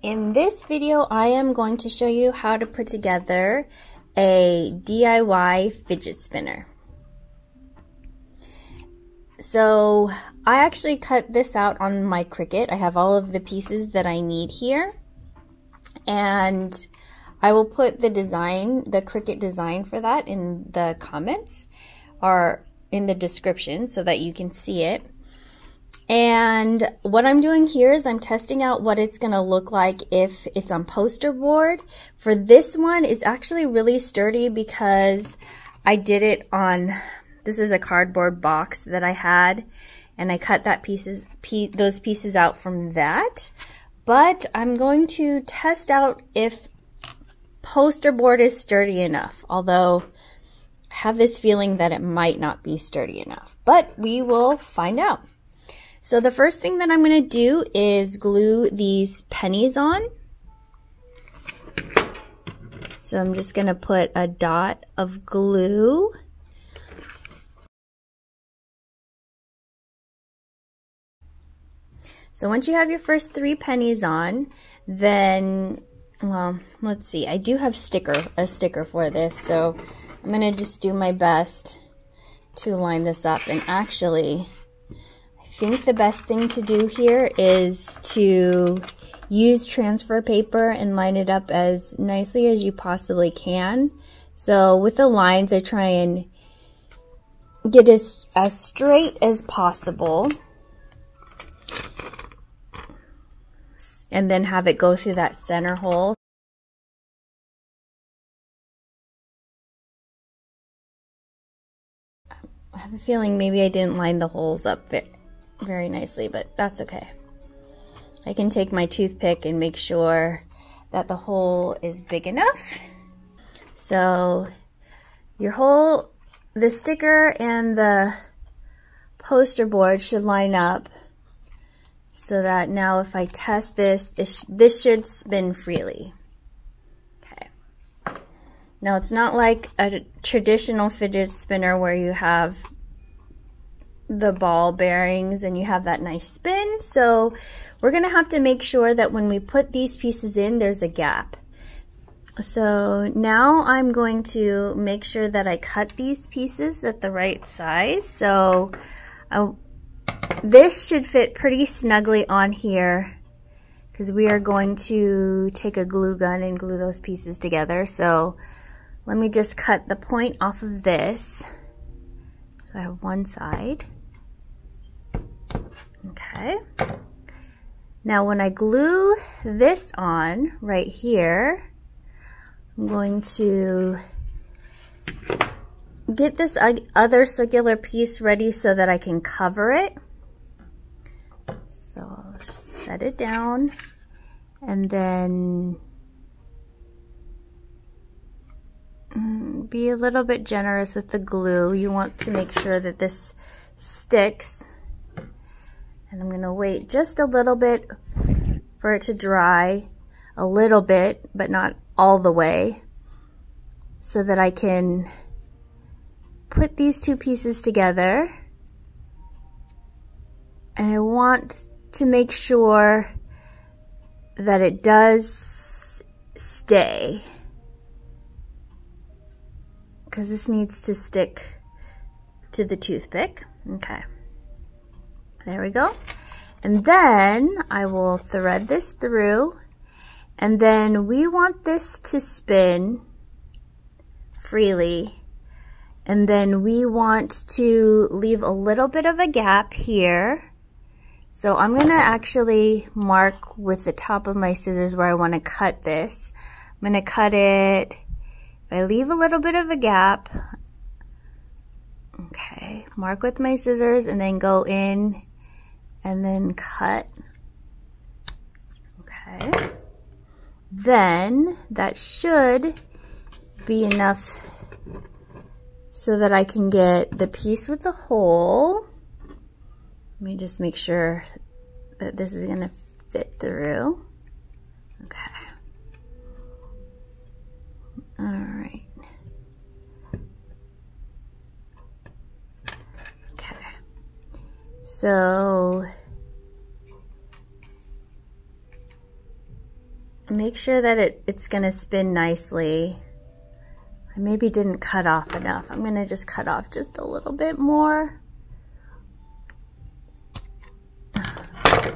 In this video, I am going to show you how to put together a DIY fidget spinner. So I actually cut this out on my Cricut. I have all of the pieces that I need here. And I will put the design, the Cricut design for that in the comments or in the description so that you can see it. And what I'm doing here is I'm testing out what it's going to look like if it's on poster board. For this one, it's actually really sturdy because I did it on, this is a cardboard box that I had and I cut that pieces, those pieces out from that. But I'm going to test out if poster board is sturdy enough, although I have this feeling that it might not be sturdy enough, but we will find out. So the first thing that I'm going to do is glue these pennies on. So I'm just going to put a dot of glue. So once you have your first three pennies on, then, well, let's see. I do have sticker, a sticker for this, so I'm going to just do my best to line this up. And actually, think the best thing to do here is to use transfer paper and line it up as nicely as you possibly can. So with the lines, I try and get as, as straight as possible. And then have it go through that center hole. I have a feeling maybe I didn't line the holes up very nicely, but that's okay. I can take my toothpick and make sure that the hole is big enough. So your hole, the sticker and the poster board should line up so that now if I test this, this, this should spin freely. Okay. Now it's not like a traditional fidget spinner where you have the ball bearings and you have that nice spin. So we're going to have to make sure that when we put these pieces in, there's a gap. So now I'm going to make sure that I cut these pieces at the right size. So I, this should fit pretty snugly on here because we are going to take a glue gun and glue those pieces together. So let me just cut the point off of this. So I have one side. Okay. Now when I glue this on right here, I'm going to get this other circular piece ready so that I can cover it. So I'll set it down and then mm, be a little bit generous with the glue. You want to make sure that this sticks and I'm going to wait just a little bit for it to dry, a little bit, but not all the way, so that I can put these two pieces together. And I want to make sure that it does stay. Because this needs to stick to the toothpick. Okay. There we go. And then I will thread this through and then we want this to spin freely. And then we want to leave a little bit of a gap here. So I'm going to actually mark with the top of my scissors where I want to cut this. I'm to cut it. If I leave a little bit of a gap, okay, mark with my scissors and then go in and then cut. Okay. Then that should be enough so that I can get the piece with the hole. Let me just make sure that this is to fit through. Okay. All right. Make sure that it, it's going to spin nicely. I maybe didn't cut off enough. I'm going to just cut off just a little bit more.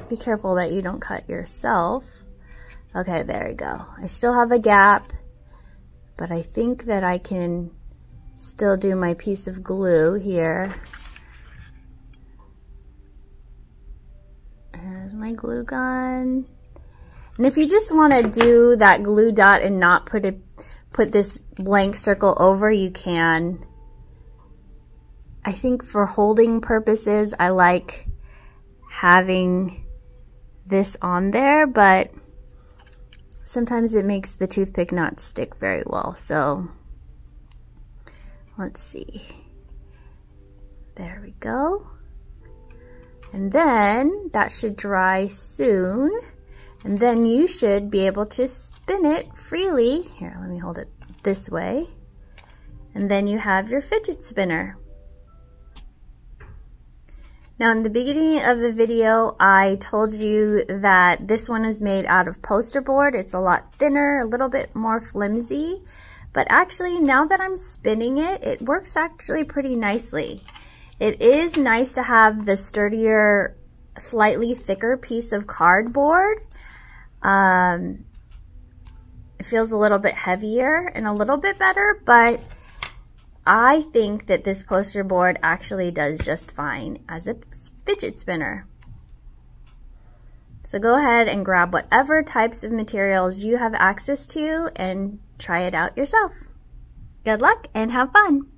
Be careful that you don't cut yourself. Okay, there you go. I still have a gap, but I think that I can still do my piece of glue here. Here's my glue gun. And if you just want to do that glue dot and not put it, put this blank circle over, you can. I think for holding purposes, I like having this on there, but sometimes it makes the toothpick not stick very well. So let's see. There we go. And then that should dry soon. And then you should be able to spin it freely. Here, let me hold it this way. And then you have your fidget spinner. Now in the beginning of the video, I told you that this one is made out of poster board. It's a lot thinner, a little bit more flimsy. But actually, now that I'm spinning it, it works actually pretty nicely. It is nice to have the sturdier, slightly thicker piece of cardboard um, it feels a little bit heavier and a little bit better, but I think that this poster board actually does just fine as a fidget spinner. So go ahead and grab whatever types of materials you have access to and try it out yourself. Good luck and have fun!